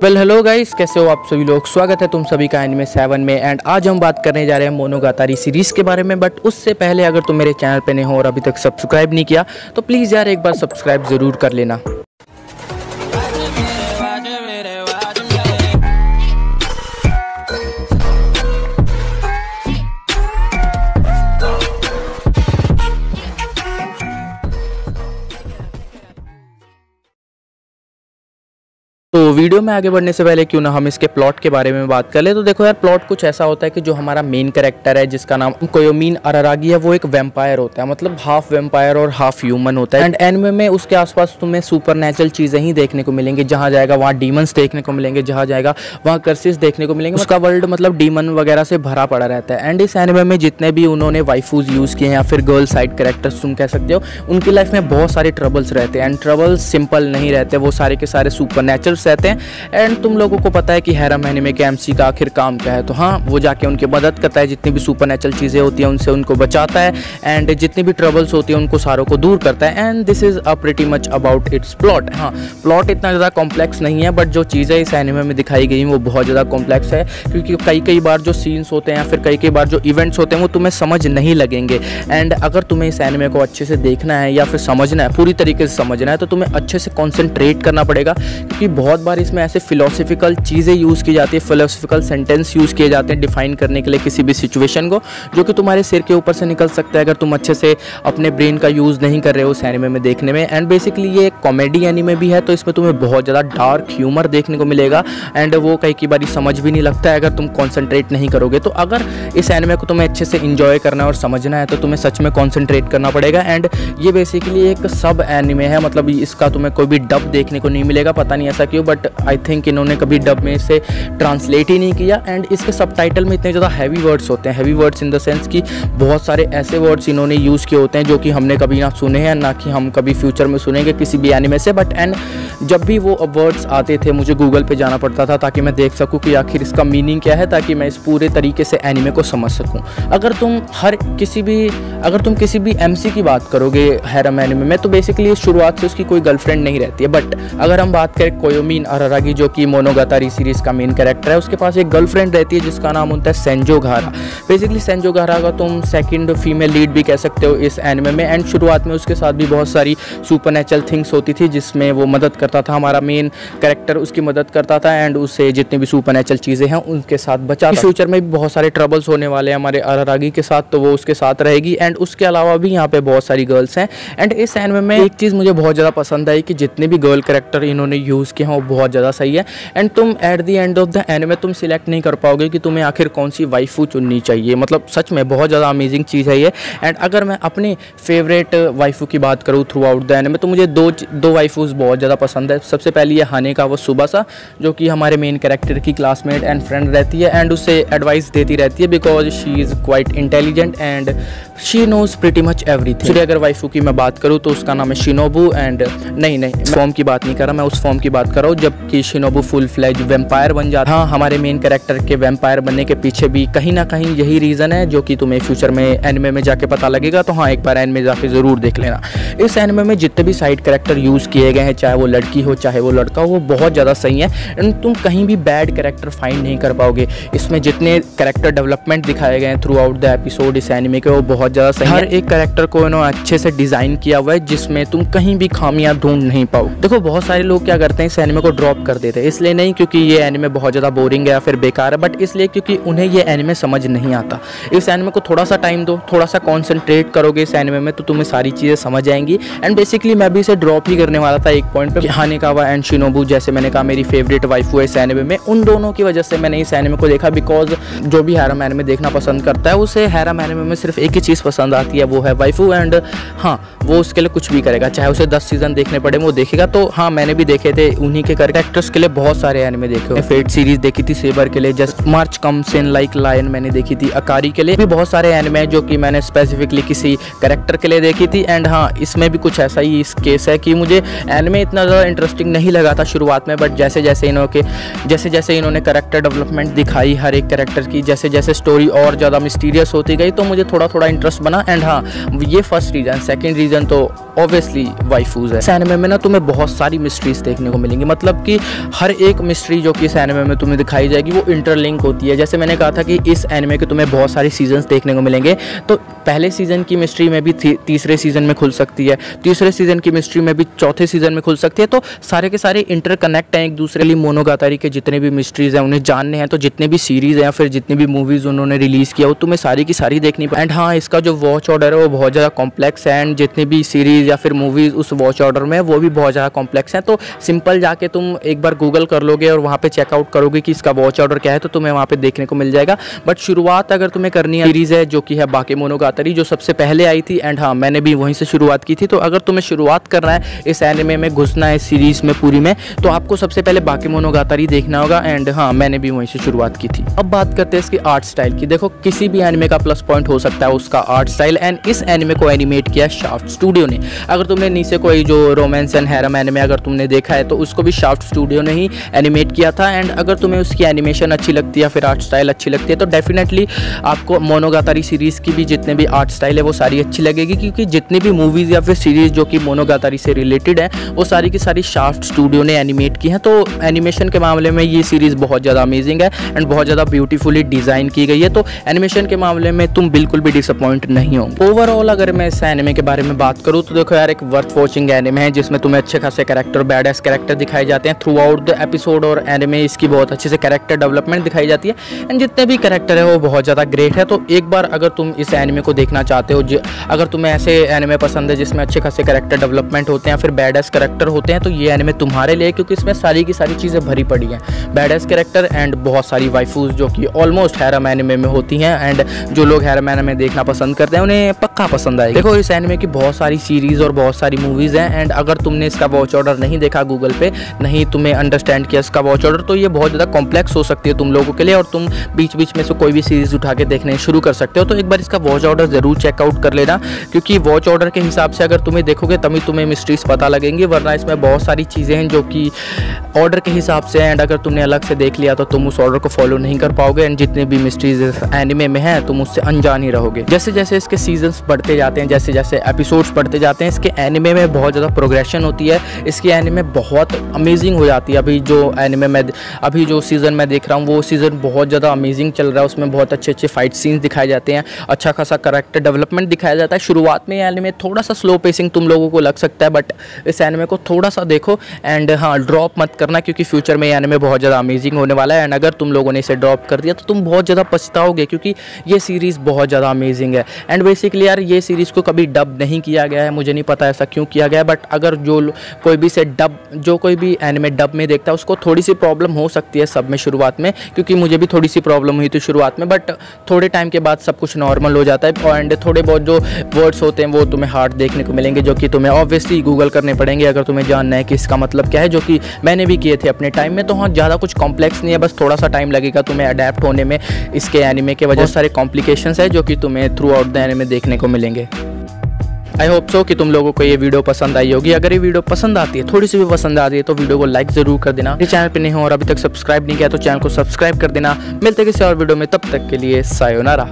Well hello guys कैसे हो आप सभी लोग? स्वागत है तुम सभी का एनिमे सेवन में। एंड आज हम बात करने जा रहे हैं मोनोगातारी सीरीज़ के बारे में बट उससे पहले अगर तुम मेरे चैनल पे नहीं हो और अभी तक सब्सक्राइब नहीं किया तो प्लीज़ यार एक बार सब्सक्राइब ज़रूर कर लेना। वीडियो में आगे बढ़ने से पहले क्यों ना हम इसके प्लॉट के बारे में बात कर ले तो देखो यार प्लॉट कुछ ऐसा होता है कि जो हमारा मेन कैरेक्टर है, जिसका नाम कोयोमीन अरारागी है, वो एक वेम्पायर होता है। मतलब हाफ़ वेम्पायर और हाफ़ ह्यूमन होता है। एंड एनमे में उसके आसपास तुम्हें सुपर चीज़ें ही देखने को मिलेंगी। जहाँ जाएगा, वहाँ डीमंस देखने को मिलेंगे। जहाँ जाएगा, वहाँ कर्सिस देखने को मिलेंगे। उसका वर्ल्ड मतलब डीमन वगैरह से भरा पड़ा रहता है। एंड इस एनमे में जितने भी उन्होंने वाइफूज यूज़ किए हैं, या फिर गर्ल साइड करेक्टर्स तुम कह सकते हो, उनकी लाइफ में बहुत सारे ट्रबल्स रहते हैं। एंड ट्रबल्स सिंपल नहीं रहते, वो सारे के सारे सुपर रहते हैं। एंड तुम लोगों को पता है कि हैरा महीने में के एम का आखिर काम क्या है? तो हाँ वो जाके उनकी मदद करता है। जितनी भी सुपर चीज़ें होती हैं, उनसे उनको बचाता है। एंड जितनी भी ट्रबल्स होती हैं, उनको सारों को दूर करता है। And this is a pretty much about its plot हाँ प्लॉट इतना ज़्यादा कॉम्प्लेक्स नहीं है बट जो चीज़ें इस एनिमे में दिखाई गई वो बहुत ज़्यादा कॉम्प्लेक्स है। क्योंकि कई कई बार जो सीन्स होते हैं या फिर कई कई बार जो इवेंट्स होते हैं, वो तुम्हें समझ नहीं लगेंगे। एंड अगर तुम्हें इस एनिमे को अच्छे से देखना है या फिर समझना है, पूरी तरीके से समझना है तो तुम्हें अच्छे से कॉन्सेंट्रेट करना पड़ेगा। क्योंकि बहुत बार इसमें ऐसे फिलोसफिकल चीज़ें यूज़ की जाती है फिलोसफिकल सेंटेंस यूज़ किए जाते हैं डिफाइन करने के लिए किसी भी सिचुएशन को, जो कि तुम्हारे सिर के ऊपर से निकल सकता है अगर तुम अच्छे से अपने ब्रेन का यूज़ नहीं कर रहे हो उस एनिमे में देखने में। एंड बेसिकली ये एक कॉमेडी एनिमे भी है तो इसमें तुम्हें बहुत ज़्यादा डार्क ह्यूमर देखने को मिलेगा। एंड वो कई कई बार समझ भी नहीं लगता है अगर तुम कॉन्सेंट्रेट नहीं करोगे। तो अगर इस एनिमे को तुम्हें अच्छे से इंजॉय करना है और समझना है तो तुम्हें सच में कॉन्सेंट्रेट करना पड़ेगा। एंड ये बेसिकली एक सब एनिमे है मतलब इसका तुम्हें कोई भी डब देखने को नहीं मिलेगा, पता नहीं ऐसा क्यों बट आई थिंक इन्होंने कभी डब में से ट्रांसलेट ही नहीं किया एंड इसके सब में इतने ज़्यादा हैवी वर्ड्स होते हैं। Heavy words in the sense कि बहुत सारे ऐसे वर्ड्स इन्होंने यूज़ किए होते हैं जो कि हमने कभी ना सुने हैं, ना कि हम कभी फ्यूचर में सुनेंगे किसी भी एनिमे से। बट एंड जब भी वो वर्ड्स आते थे, मुझे गूगल पे जाना पड़ता था ताकि मैं देख सकूँ कि आखिर इसका मीनिंग क्या है, ताकि मैं इस पूरे तरीके से एनिमे को समझ सकूँ। अगर तुम हर किसी भी, अगर तुम किसी भी एमसी की बात करोगे हैरम एनिमे में तो बेसिकली शुरुआत से उसकी कोई गर्लफ्रेंड नहीं रहती है। बट अगर हम बात करें कोयोमीन अरारागी जो कि मोनोगातारी सीरीज़ का मेन कैरेक्टर है, उसके पास एक गर्लफ्रेंड रहती है, जिसका नाम होता है सेंजो घारा बेसिकली सेंजो घारा का तुम सेकंड फीमेल लीड भी कह सकते हो इस एनिमे में एंड शुरुआत में उसके साथ भी बहुत सारी सुपर थिंग्स होती थी, जिसमें वो मदद करता था, हमारा मेन कैरेक्टर उसकी मदद करता था एंड उससे जितनी भी सुपर चीज़ें हैं, उनके साथ बचा फ्यूचर में भी बहुत सारे ट्रबल्स होने वाले हैं हमारे अरारागी के साथ तो वो उसके साथ रहेगी एंड उसके अलावा भी यहाँ पे बहुत सारी गर्ल्स हैं। एंड इस एनिमे में एक चीज़ मुझे बहुत ज़्यादा पसंद आई, कि जितने भी गर्ल करेक्टर इन्होंने यूज़ किए हैं, वो बहुत ज़्यादा सही है। एंड तुम at the end of the anime तुम सिलेक्ट नहीं कर पाओगे कि तुम्हें आखिर कौन सी वाइफू चुननी चाहिए। मतलब सच में बहुत ज़्यादा अमेजिंग चीज़ है ये। एंड अगर मैं अपने फेवरेट वाइफू की बात करूँ थ्रू आउट द एनिमे तो मुझे दो दो वाइफूज बहुत ज़्यादा पसंद है। सबसे पहले ये हाने का वो सुबह सा जो कि हमारे मेन कैरेक्टर की क्लासमेट एंड फ्रेंड रहती है। एंड उसे एडवाइस देती रहती है because she is quite intelligent and she knows pretty much every thing अगर वाइफू की मैं बात करूँ तो उसका नाम है शिनोबू एंड नहीं नहीं फॉर्म की बात नहीं कर रहा मैं उस फॉर्म की बात कर रहा हूँ जबकि शिनोबू फुल फ्लैज वेम्पायर बन जाता हाँ। हमारे मेन कैरेक्टर के वेम्पायर बनने के पीछे भी कहीं ना कहीं यही रीज़न है जो कि तुम्हें फ्यूचर में एनिमे में जाके पता लगेगा तो हाँ एक बार एनिमे जाके ज़रूर देख लेना। इस एनिमे में जितने भी साइड कैरेक्टर यूज़ किए गए हैं चाहे वो लड़की हो चाहे वो लड़का हो वो बहुत ज़्यादा सही है। एंड तुम कहीं भी बैड कैरेक्टर फाइंड नहीं कर पाओगे। इसमें जितने कैरेक्टर डेवलपमेंट दिखाए गए हैं थ्रू आउट द एपिसोड इस एनिमे के वो बहुत ज़्यादा सही हर एक करेक्टर को इन्होंने अच्छे से डिज़ाइन किया हुआ है जिसमें तुम कहीं भी खामियाँ ढूंढ नहीं पाओ। देखो बहुत सारे लोग क्या करते हैं इस एनिमे को ड्रॉप कर देते हैं। इसलिए नहीं क्योंकि ये एनिमे बहुत ज़्यादा बोरिंग है या फिर बेकार है बट इसलिए क्योंकि उन्हें ये एनिमे समझ नहीं आता। इस एनिमे को थोड़ा सा टाइम दो थोड़ा सा कॉन्सेंट्रेट करोगे इस एनिमे में तो तुम्हें सारी चीज़ें समझ आएँगी। एंड बेसिकली मैं भी इसे ड्रॉप ही करने वाला था एक पॉइंट पर हाने कावा एंड शिनोबू जैसे मैंने कहा मेरी फेवरेट वाइफ हुआ इस एनिमे में। उन दोनों की वजह से मैंने इस एनिमे को देखा बिकॉज़ जो भी हैरम एनिमे देखना पसंद करता है उसे हैरम एनिमे में सिर्फ़ एक ही चीज़ पसंद आती है, वो है वाइफू एंड हाँ वो उसके लिए कुछ भी करेगा, चाहे उसे दस सीज़न देखने पड़े, वो देखेगा। तो हाँ मैंने भी देखे थे उन्हीं के कैरेक्टर्स के लिए बहुत सारे एनिमे देखे हुए। फेट सीरीज़ देखी थी सेबर के लिए जस्ट मार्च कम सेन लाइक लायन मैंने देखी थी अकारी के लिए। भी बहुत सारे एनिमे जो कि मैंने स्पेसिफिकली किसी कैरेक्टर के लिए देखी थी। एंड हाँ इसमें भी कुछ ऐसा ही इस केस है कि मुझे एनिमे इतना ज़्यादा इंटरेस्टिंग नहीं लगा था शुरुआत में बट जैसे जैसे इन्होंने जैसे जैसे इन्होंने करेक्टर डेवलपमेंट दिखाई हर एक करेक्टर की, जैसे जैसे स्टोरी और ज़्यादा मिस्टीरियस होती गई तो मुझे थोड़ा थोड़ा इंटरेस्ट बना एंड हाँ ये फ़र्स्ट रीज़न सेकेंड रीज़न तो ऑब्वियसली वाइफूज है। इस एनिमे में ना तुम्हें बहुत सारी मिस्ट्रीज देखने को मिलेंगी। मतलब कि हर एक मिस्ट्री जो कि इस एनिमे में तुम्हें दिखाई जाएगी, वो इंटरलिंक होती है। जैसे मैंने कहा था कि इस एनिमे के तुम्हें बहुत सारी सीजन्स देखने को मिलेंगे। तो पहले सीज़न की मिस्ट्री में भी तीसरे सीज़न में खुल सकती है। तीसरे सीज़न की मिस्ट्री में भी चौथे सीज़न में खुल सकती है। तो सारे के सारे इंटरकनेक्ट हैं एक दूसरे लिए मोनोगातारी के जितने भी मिस्ट्रीज़ हैं, उन्हें जानने हैं। तो जितने भी सीरीज़ हैं या फिर जितनी भी मूवीज़ उन्होंने रिलीज़ किया, वो तुम्हें सारी की सारी देखनी एंड हाँ इसका जो वॉच ऑर्डर है, वो बहुत ज़्यादा कॉम्प्लेक्स है एंड जितनी भी सीरीज़ या फिर मूवीज़ उस वॉच ऑर्डर में, वो भी बहुत ज़्यादा कॉम्प्लेक्स हैं। तो सिंपल जाके तुम एक बार गूगल कर लोगे और वहाँ पर चेकआउट करोगे कि इसका वॉच ऑर्डर क्या है तो तुम्हें वहाँ पे देखने को मिल जाएगा। बट शुरुआत अगर तुम्हें करनी है सीरीज़ है जो कि है बाकी मोनोगातरी जो सबसे पहले आई थी एंड हाँ मैंने भी वहीं से शुरुआत की थी तो अगर तुम्हें शुरुआत करना है, इस एनिमे में, घुसना है सीरीज़ में पूरी में तो आपको सबसे पहले बाकी मोनोगातरी देखना होगा एंड हाँ मैंने भी वहीं से शुरुआत की थी। अब बात करते हैं इसकी आर्ट स्टाइल की। देखो, किसी भी एनिमे का प्लस पॉइंट हो सकता है उसका। आर्ट स्टाइल एंड इस एनिमे को एनिमेट किया शाफ्ट स्टूडियो ने। अगर तुमने नीचे कोई जो रोमांस एंड हैरम एनिमे अगर तुमने देखा है तो उसको भी शाफ्ट स्टूडियो ने ही एनिमेट किया था एंड अगर तुम्हें उसकी एनिमेशन अच्छी लगती है फिर आर्ट स्टाइल अच्छी लगती है तो डेफिनेटली आपको मोनोगातारी सीरीज़ की भी जितने भी आर्ट स्टाइल है, वो सारी अच्छी लगेगी क्योंकि जितनी भी मूवीज़ या फिर सीरीज़ जो कि मोनोगातारी से रिलेटेड है, वो सारी की सारी शाफ्ट स्टूडियो ने एनिमेट की हैं। तो एनिमेशन के मामले में ये सीरीज़ बहुत ज़्यादा अमेजिंग है एंड बहुत ज़्यादा ब्यूटीफुली डिज़ाइन की गई है। तो एनिमेशन के मामले में तुम बिल्कुल भी डिसअपॉइंट नहीं होंगे। ओवरऑल अगर मैं इस एनिमे के बारे में बात करूँ तो देखो यार एक वर्थ वॉचिंग एनिमे है, जिसमें तुम्हें अच्छे खासे कैरेक्टर बैड एस कैरेक्टर दिखाए जाते हैं थ्रू आउट द एपिसोड और एनिमे इसकी बहुत अच्छे से कैरेक्टर डेवलपमेंट दिखाई जाती है। एंड जितने भी कैरेक्टर है, वो बहुत ज़्यादा ग्रेट है। तो एक बार अगर तुम इस एनिमे को देखना चाहते हो अगर तुम्हें ऐसे एनिमे पसंद है, जिसमें अच्छे खासे कैरेक्टर डेवलपमेंट होते हैं फिर बैड एस करेक्टर होते हैं तो ये एनिमे तुम्हारे लिए क्योंकि इसमें सारी की सारी चीज़ें भरी पड़ी हैं। बैड एस करेक्टर एंड बहुत सारी वाइफूज जो कि ऑलमोस्ट हैरम एनिमे में होती हैं। एंड जो लोग हैरम एनिमे देखना पसंद करते हैं, उन्हें पक्का पसंद आएगी। देखो, इस एनिमे की बहुत सारी सीरीज़ और बहुत सारी मूवीज़ हैं एंड अगर तुमने इसका वॉच ऑर्डर नहीं देखा गूगल पे, नहीं तुम्हें अंडरस्टैंड किया इसका वॉच ऑर्डर तो ये बहुत ज़्यादा कॉम्प्लेक्स हो सकती है तुम लोगों के लिए, और तुम बीच बीच में से कोई भी सीरीज़ उठा के देखने शुरू कर सकते हो। तो एक बार इसका वॉच ऑर्डर ज़रूर चेकआउट कर लेना, क्योंकि वॉच ऑर्डर के हिसाब से अगर तुम्हें देखोगे, तभी तुम्हें मिस्ट्रीज पता लगेंगी, वरना इसमें बहुत सारी चीज़ें हैं जो कि ऑर्डर के हिसाब से एंड अगर तुमने अलग से देख लिया तो तुम उस ऑर्डर को फॉलो नहीं कर पाओगे एंड जितने भी मिस्ट्रीज एनिमे में हैं, तुम उससे अनजान ही रहोगे। जैसे जैसे जैसे इसके सीजन्स बढ़ते जाते हैं, जैसे जैसे एपिसोड्स बढ़ते जाते हैं, इसके एनिमे में बहुत ज़्यादा प्रोग्रेशन होती है। इसकी एनिमे बहुत अमेजिंग हो जाती है। अभी जो एनिमे में अभी जो सीज़न मैं देख रहा हूँ, वो सीज़न बहुत ज़्यादा अमेजिंग चल रहा है। उसमें बहुत अच्छे अच्छे फाइट सीन्स दिखाए जाते हैं। अच्छा खासा करेक्टर डेवलपमेंट दिखाया जाता है। शुरुआत में एनिमे थोड़ा सा स्लो पेसिंग तुम लोगों को लग सकता है बट इस एनिमे को थोड़ा सा देखो। एंड हाँ ड्रॉप मत करना, क्योंकि फ्यूचर में एनिमे बहुत ज़्यादा अमेजिंग होने वाला है। एंड अगर तुम लोगों ने इसे ड्रॉप कर दिया तो तुम बहुत ज़्यादा पछताओगे, क्योंकि ये सीरीज़ बहुत ज़्यादा अमेजिंग है। एंड बेसिकली यार ये सीरीज़ को कभी डब नहीं किया गया है मुझे नहीं पता ऐसा क्यों किया गया है बट अगर जो कोई भी से डब जो कोई भी एनिमे डब में देखता है उसको थोड़ी सी प्रॉब्लम हो सकती है सब में शुरुआत में क्योंकि मुझे भी थोड़ी सी प्रॉब्लम हुई थी शुरुआत में बट थोड़े टाइम के बाद सब कुछ नॉर्मल हो जाता है एंड थोड़े बहुत जो वर्ड्स होते हैं वो तुम्हें हार्ड देखने को मिलेंगे जो कि तुम्हें ऑब्वियसली गूगल करने पड़ेंगे अगर तुम्हें जानना है कि इसका मतलब क्या है जो कि मैंने भी किए थे अपने टाइम में तो हाँ ज़्यादा कुछ कॉम्प्लेक्स नहीं है बस थोड़ा सा टाइम लगेगा तुम्हें अडेप्ट होने में इसके एनिमे के वजह सारे कॉम्प्लिकेशन है जो कि तुम्हें थ्रू आउट द एनिमे देखने को मिलेंगे। आई होप सो कि तुम लोगों को ये वीडियो पसंद आई होगी। अगर ये वीडियो पसंद आती है, थोड़ी सी भी पसंद आती है तो वीडियो को लाइक ज़रूर कर देना। चैनल पे नहीं हो और अभी तक सब्सक्राइब नहीं किया तो चैनल को सब्सक्राइब कर देना। मिलते किसी और वीडियो में, तब तक के लिए सायोनारा